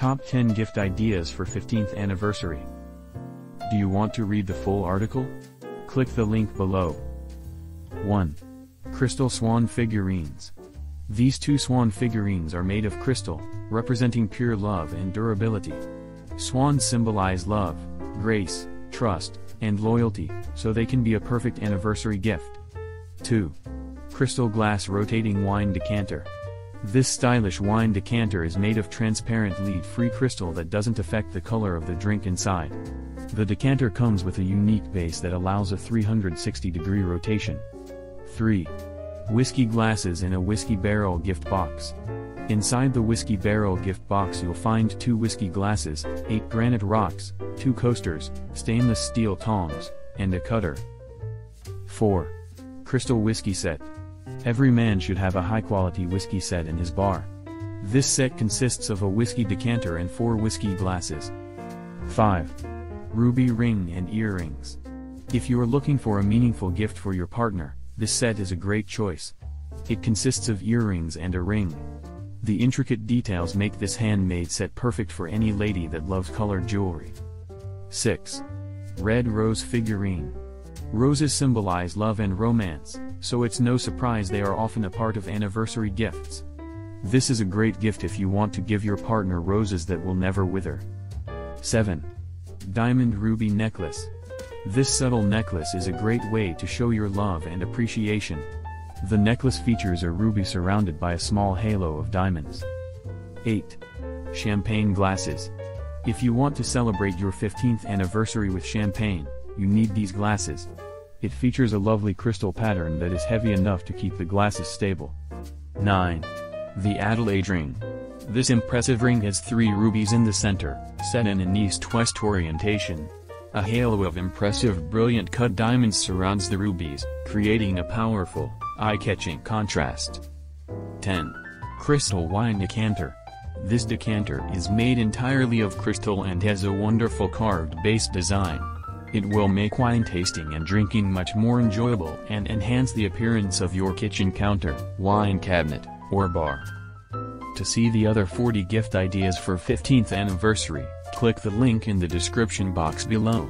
Top 10 Gift Ideas for 15th Anniversary. Do you want to read the full article? Click the link below. 1. Crystal Swan Figurines. These two swan figurines are made of crystal, representing pure love and durability. Swans symbolize love, grace, trust, and loyalty, so they can be a perfect anniversary gift. 2. Crystal Glass Rotating Wine Decanter. This stylish wine decanter is made of transparent lead-free crystal that doesn't affect the color of the drink inside. The decanter comes with a unique base that allows a 360-degree rotation. 3. Whiskey glasses in a whiskey barrel gift box. Inside the whiskey barrel gift box you'll find two whiskey glasses, 8 granite rocks, 2 coasters, stainless steel tongs, and a cutter. 4. Crystal Whiskey Set. Every man should have a high-quality whiskey set in his bar. This set consists of a whiskey decanter and 4 whiskey glasses. 5. Ruby Ring and Earrings. If you are looking for a meaningful gift for your partner, this set is a great choice. It consists of earrings and a ring. The intricate details make this handmade set perfect for any lady that loves colored jewelry. 6. Red Rose Figurine. Roses symbolize love and romance, so it's no surprise they are often a part of anniversary gifts. This is a great gift if you want to give your partner roses that will never wither. 7. Diamond Ruby Necklace. This subtle necklace is a great way to show your love and appreciation. The necklace features a ruby surrounded by a small halo of diamonds. 8. Champagne Glasses. If you want to celebrate your 15th anniversary with champagne, you need these glasses. It features a lovely crystal pattern that is heavy enough to keep the glasses stable. 9. The Adelaide Ring. This impressive ring has three rubies in the center, set in an east-west orientation. A halo of impressive brilliant cut diamonds surrounds the rubies, creating a powerful, eye-catching contrast. 10. Crystal Wine Decanter. This decanter is made entirely of crystal and has a wonderful carved base design. It will make wine tasting and drinking much more enjoyable and enhance the appearance of your kitchen counter, wine cabinet, or bar. To see the other 40 gift ideas for 15th anniversary, click the link in the description box below.